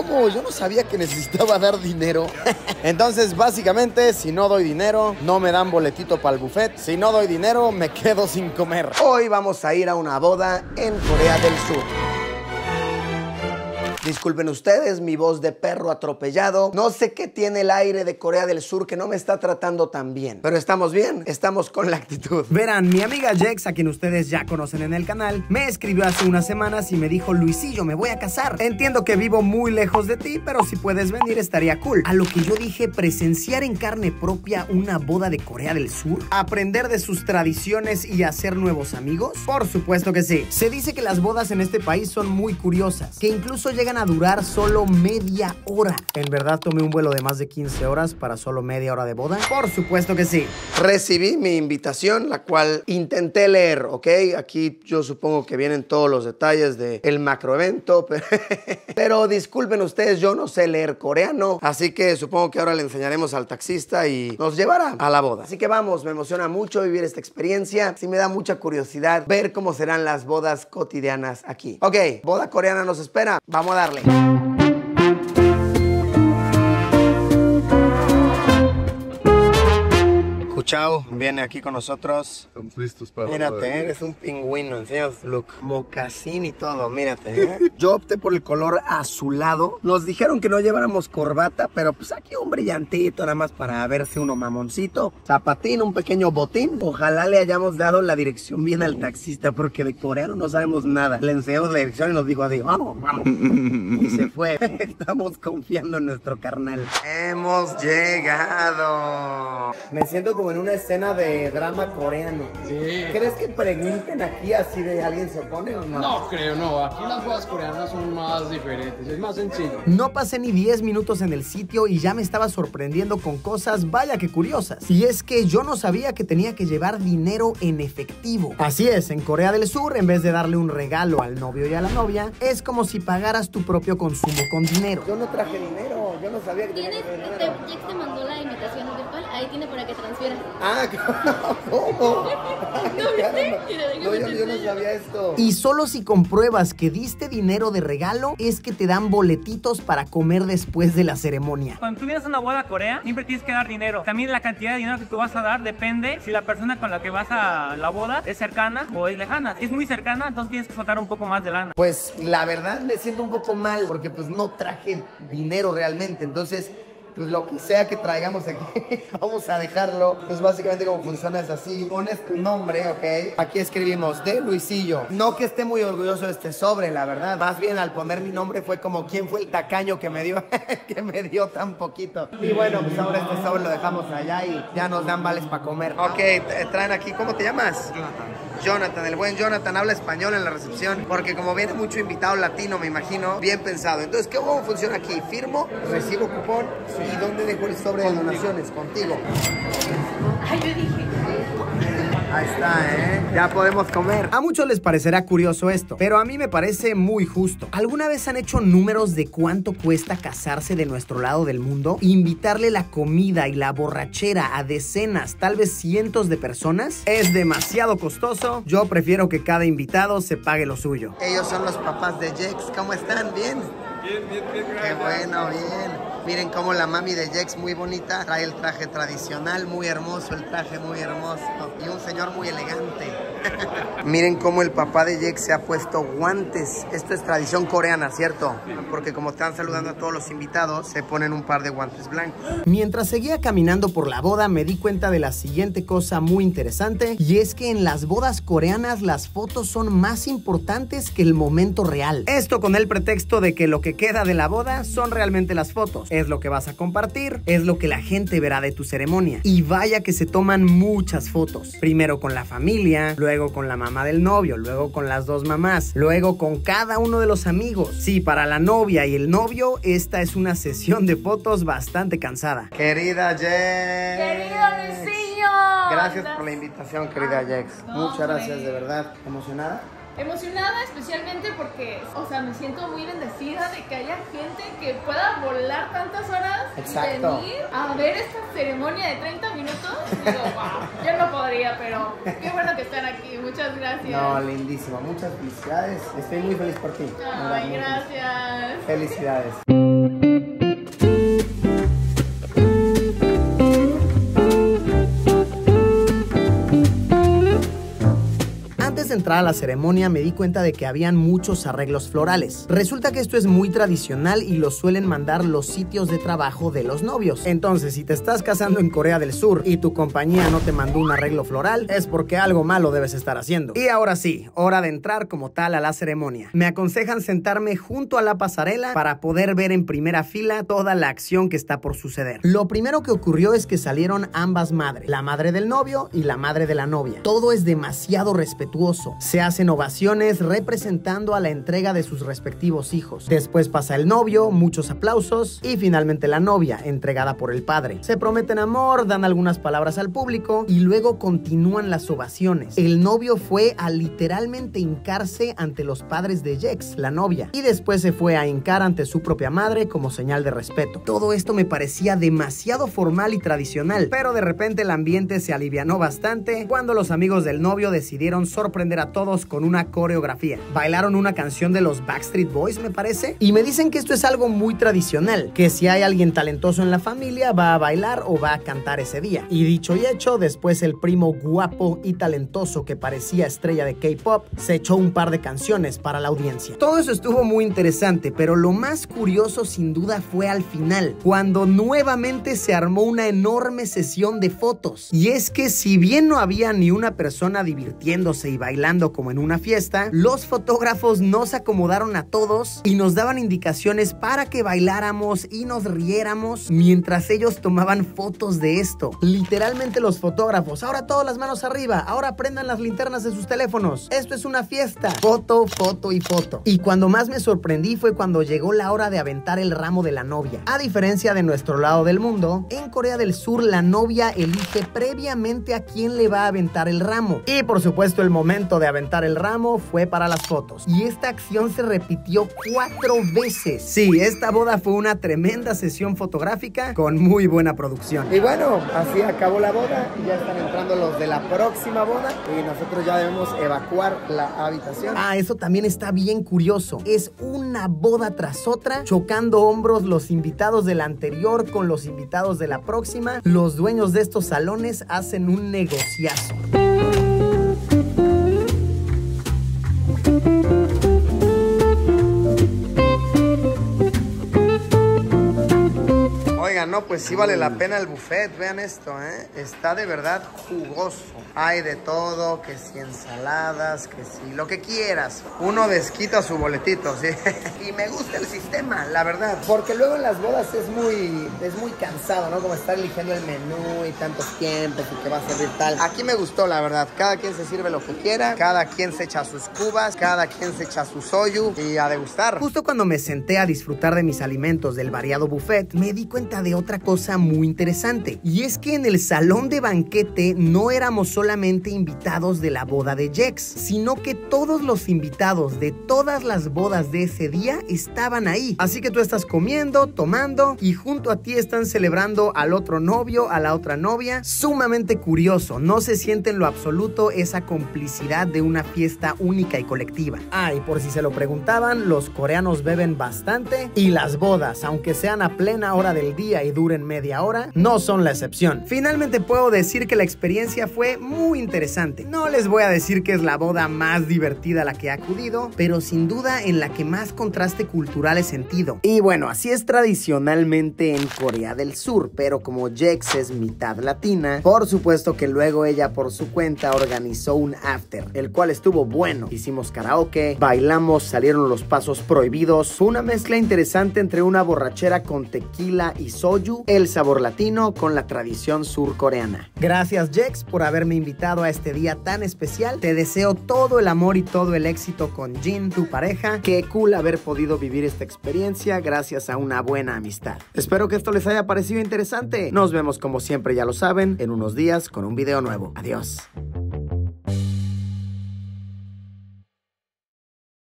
¿Cómo? Yo no sabía que necesitaba dar dinero. Entonces, básicamente, si no doy dinero, no me dan boletito para el buffet. Si no doy dinero, me quedo sin comer. Hoy vamos a ir a una boda en Corea del Sur. Disculpen ustedes mi voz de perro atropellado. No sé qué tiene el aire de Corea del Sur que no me está tratando tan bien. Pero estamos bien, estamos con la actitud. Verán, mi amiga Jex, a quien ustedes ya conocen en el canal, me escribió hace unas semanas y me dijo, Luisillo, me voy a casar. Entiendo que vivo muy lejos de ti, pero si puedes venir estaría cool. A lo que yo dije, presenciar en carne propia una boda de Corea del Sur, aprender de sus tradiciones y hacer nuevos amigos. Por supuesto que sí. Se dice que las bodas en este país son muy curiosas, que incluso llegan a durar solo media hora. ¿En verdad tomé un vuelo de más de 15 horas para solo media hora de boda? Por supuesto que sí. Recibí mi invitación, la cual intenté leer, ¿ok? Aquí yo supongo que vienen todos los detalles del macroevento, pero, pero disculpen ustedes, yo no sé leer coreano, así que supongo que ahora le enseñaremos al taxista y nos llevará a la boda. Así que vamos, me emociona mucho vivir esta experiencia, sí me da mucha curiosidad ver cómo serán las bodas cotidianas aquí. Ok, boda coreana nos espera, vamos a darle. Chao, viene aquí con nosotros. Estamos listos para Mírate, eres un pingüino, enseñas look, mocasín y todo, mírate. ¿eh? Yo opté por el color azulado. Nos dijeron que no lleváramos corbata, pero pues aquí un brillantito nada más para verse uno mamoncito. Zapatín, un pequeño botín. Ojalá le hayamos dado la dirección bien al taxista, porque de coreano no sabemos nada. Le enseñamos la dirección y nos dijo así, vamos, vamos. Y se fue. Estamos confiando en nuestro carnal. Hemos llegado. Me siento como en una escena de drama coreano. ¿Crees que pregunten aquí así de alguien se opone o no? No creo, no. Aquí las bodas coreanas son más diferentes, es más sencillo. No pasé ni 10 minutos en el sitio y ya me estaba sorprendiendo con cosas, vaya que curiosas. Y es que yo no sabía que tenía que llevar dinero en efectivo. Así es, en Corea del Sur, en vez de darle un regalo al novio y a la novia, es como si pagaras tu propio consumo con dinero. Yo no traje dinero, yo no sabía que tenía que ¿Tienes, traer te, dinero. Jax te mandó la invitación ahí tiene para que transfieras. Ah, ¿cómo? Ay, ¿No yo, no sabía esto. Y solo si compruebas que diste dinero de regalo es que te dan boletitos para comer después de la ceremonia. Cuando tú vienes a una boda a Corea, siempre tienes que dar dinero. También la cantidad de dinero que tú vas a dar depende si la persona con la que vas a la boda es cercana o es lejana. Si es muy cercana, entonces tienes que soltar un poco más de lana. Pues la verdad me siento un poco mal porque pues no traje dinero realmente. Entonces, pues lo que sea que traigamos aquí, vamos a dejarlo. Pues básicamente como funciona es así. Pones tu nombre, ¿ok? Aquí escribimos de Luisillo. No que esté muy orgulloso de este sobre, la verdad. Más bien al poner mi nombre fue como quién fue el tacaño que me dio, que me dio tan poquito. Y bueno, pues ahora este sobre lo dejamos allá y ya nos dan vales para comer. Ok, te- traen aquí, ¿cómo te llamas? Jonathan, el buen Jonathan habla español en la recepción, porque como viene mucho invitado latino, me imagino, bien pensado. Entonces, ¿qué cómo funciona aquí? Firmo, recibo cupón y ¿dónde dejo el sobre de donaciones? Contigo. Ay, yo dije. Ahí está, ¿eh? Ya podemos comer. A muchos les parecerá curioso esto, pero a mí me parece muy justo. ¿Alguna vez han hecho números de cuánto cuesta casarse de nuestro lado del mundo? Invitarle la comida y la borrachera a decenas, tal vez cientos de personas es demasiado costoso. Yo prefiero que cada invitado se pague lo suyo. Ellos son los papás de Jex. ¿Cómo están? ¿Bien? Bien, bien, bien. Qué bueno, bien. Miren cómo la mami de Jex, muy bonita, trae el traje tradicional, muy hermoso, el traje muy hermoso. Y un señor muy elegante. Miren cómo el papá de Jex se ha puesto guantes. Esto es tradición coreana, ¿cierto? Porque como están saludando a todos los invitados, se ponen un par de guantes blancos. Mientras seguía caminando por la boda me di cuenta de la siguiente cosa muy interesante y es que en las bodas coreanas las fotos son más importantes que el momento real. Esto con el pretexto de que lo que queda de la boda son realmente las fotos. Es lo que vas a compartir, es lo que la gente verá de tu ceremonia. Y vaya que se toman muchas fotos. Primero con la familia, luego con la mamá del novio, luego con las dos mamás, luego con cada uno de los amigos. Sí, para la novia y el novio esta es una sesión de fotos bastante cansada. Querida Jex. Querido Luisillo. Gracias por la invitación, querida Jex. No, Muchas gracias, de verdad. ¿Emocionada? Emocionada especialmente porque, o sea, me siento muy bendecida de que haya gente que pueda volar tantas horas Exacto. y venir a ver esta ceremonia de 30 minutos. Digo, wow, no podría, pero qué bueno que están aquí. Muchas gracias. No, lindísimo. Muchas felicidades. Estoy muy feliz por ti. Ay, gracias. Felicidades. De entrar a la ceremonia me di cuenta de que habían muchos arreglos florales. Resulta que esto es muy tradicional y lo suelen mandar los sitios de trabajo de los novios. Entonces, si te estás casando en Corea del Sur y tu compañía no te mandó un arreglo floral, es porque algo malo debes estar haciendo. Y ahora sí, hora de entrar como tal a la ceremonia. Me aconsejan sentarme junto a la pasarela para poder ver en primera fila toda la acción que está por suceder. Lo primero que ocurrió es que salieron ambas madres, la madre del novio y la madre de la novia. Todo es demasiado respetuoso. Se hacen ovaciones representando a la entrega de sus respectivos hijos. Después pasa el novio, muchos aplausos y finalmente la novia, entregada por el padre. Se prometen amor, dan algunas palabras al público y luego continúan las ovaciones. El novio fue a literalmente hincarse ante los padres de Jex, la novia, y después se fue a hincar ante su propia madre como señal de respeto. Todo esto me parecía demasiado formal y tradicional, pero de repente el ambiente se alivianó bastante cuando los amigos del novio decidieron sorprender a todos con una coreografía. Bailaron una canción de los Backstreet Boys, me parece, y me dicen que esto es algo muy tradicional, que si hay alguien talentoso en la familia va a bailar o va a cantar ese día. Y dicho y hecho, después el primo guapo y talentoso que parecía estrella de K-pop se echó un par de canciones para la audiencia. Todo eso estuvo muy interesante, pero lo más curioso sin duda fue al final, cuando nuevamente se armó una enorme sesión de fotos. Y es que si bien no había ni una persona divirtiéndose y bailando como en una fiesta, los fotógrafos nos acomodaron a todos y nos daban indicaciones para que bailáramos y nos riéramos mientras ellos tomaban fotos de esto. Literalmente los fotógrafos, ahora todas las manos arriba, ahora prendan las linternas de sus teléfonos. Esto es una fiesta. Foto, foto y foto. Y cuando más me sorprendí fue cuando llegó la hora de aventar el ramo de la novia. A diferencia de nuestro lado del mundo, en Corea del Sur la novia elige previamente a quién le va a aventar el ramo. Y por supuesto el momento de aventar el ramo fue para las fotos. Y esta acción se repitió cuatro veces. Sí, esta boda fue una tremenda sesión fotográfica con muy buena producción. Y bueno, así acabó la boda y ya están entrando los de la próxima boda y nosotros ya debemos evacuar la habitación. Ah, eso también está bien curioso. Es una boda tras otra, chocando hombros los invitados de la anterior con los invitados de la próxima. Los dueños de estos salones hacen un negociazo. Oigan, no, pues sí vale la pena el buffet, vean esto, ¿eh? Está de verdad jugoso. Hay de todo, que si ensaladas, que si lo que quieras. Uno desquita su boletito, ¿sí? y me gusta el sistema, la verdad. Porque luego en las bodas es muy, es muy cansado, ¿no? Como estar eligiendo el menú y tantos tiempos y que va a servir tal. Aquí me gustó, la verdad. Cada quien se sirve lo que quiera, cada quien se echa sus cubas, cada quien se echa su soyu y a degustar. Justo cuando me senté a disfrutar de mis alimentos del variado buffet, me di cuenta de otra cosa muy interesante. Y es que en el salón de banquete no éramos solamente invitados de la boda de Jex, sino que todos los invitados de todas las bodas de ese día estaban ahí. Así que tú estás comiendo, tomando y junto a ti están celebrando al otro novio, a la otra novia. Sumamente curioso, no se siente en lo absoluto esa complicidad de una fiesta única y colectiva. Ah, y por si se lo preguntaban, los coreanos beben bastante y las bodas, aunque sean a plena hora del día y duren media hora, no son la excepción. Finalmente puedo decir que la experiencia fue muy interesante. No les voy a decir que es la boda más divertida a la que he acudido, pero sin duda en la que más contraste cultural he sentido. Y bueno, así es tradicionalmente en Corea del Sur, pero como Jex es mitad latina, por supuesto que luego ella por su cuenta organizó un after, el cual estuvo bueno. Hicimos karaoke, bailamos, salieron los pasos prohibidos. Una mezcla interesante entre una borrachera con tequila y soju, el sabor latino con la tradición surcoreana. Gracias Jex por haberme invitado a este día tan especial. Te deseo todo el amor y todo el éxito con Jin, tu pareja. Qué cool haber podido vivir esta experiencia gracias a una buena amistad. Espero que esto les haya parecido interesante. Nos vemos como siempre, ya lo saben, en unos días con un video nuevo. Adiós.